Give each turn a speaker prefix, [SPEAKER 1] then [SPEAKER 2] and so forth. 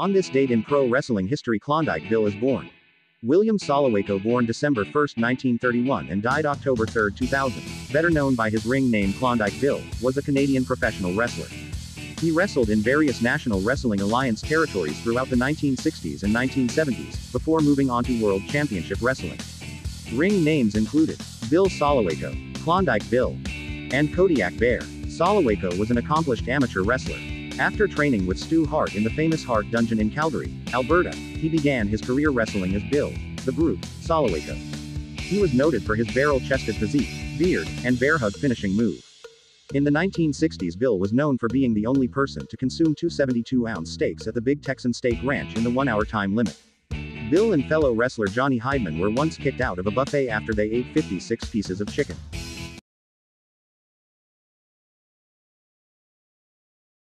[SPEAKER 1] On this date in pro wrestling history, Klondike Bill is born. William Soloweyko, born December 1, 1931, and died October 3, 2000, better known by his ring name Klondike Bill, was a Canadian professional wrestler. He wrestled in various National Wrestling Alliance territories throughout the 1960s and 1970s, before moving on to World Championship Wrestling. Ring names included Bill Soloweyko, Klondike Bill, and Kodiak Bear. Soloweyko was an accomplished amateur wrestler. After training with Stu Hart in the famous Hart Dungeon in Calgary, Alberta, he began his career wrestling as Bill, the Brute, Soloweyko. He was noted for his barrel-chested physique, beard, and bear hug finishing move. In the 1960s Bill was known for being the only person to consume two 72-ounce steaks at the Big Texan Steak Ranch in the one-hour time limit. Bill and fellow wrestler Johnny Heideman were once kicked out of a buffet after they ate 56 pieces of chicken.